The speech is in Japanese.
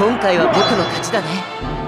今回は僕の勝ちだね。